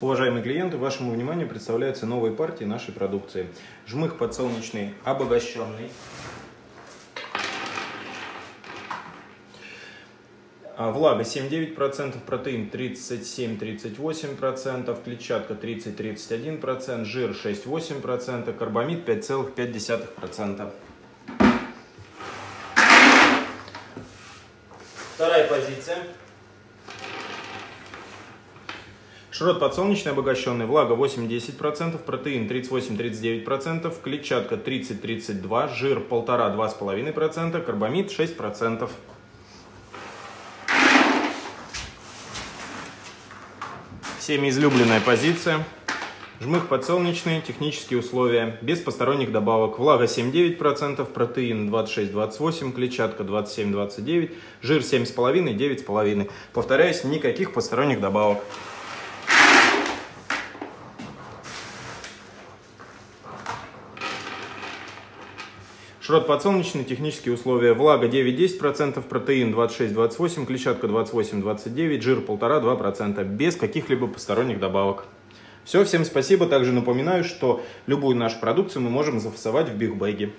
Уважаемые клиенты, вашему вниманию представляются новые партии нашей продукции. Жмых подсолнечный обогащенный. А, влага 7-9%, протеин 37-38%, клетчатка 30-31%, жир 6-8%, карбамид 5,5%. Вторая позиция. Шрот подсолнечный обогащенный, влага 8-10%, протеин 38-39%, клетчатка 30-32%, жир 1,5-2,5%, карбамид 6%. Всеми излюбленная позиция. Жмых подсолнечный, технические условия, без посторонних добавок. Влага 7-9%, протеин 26-28%, клетчатка 27-29%, жир 7,5-9,5%. Повторяюсь, никаких посторонних добавок. Шрот подсолнечный, технические условия. Влага 9-10%, протеин 26-28%, клетчатка 28-29%, жир 1,5-2%, без каких-либо посторонних добавок. Все, всем спасибо. Также напоминаю, что любую нашу продукцию мы можем зафасовать в бигбэге.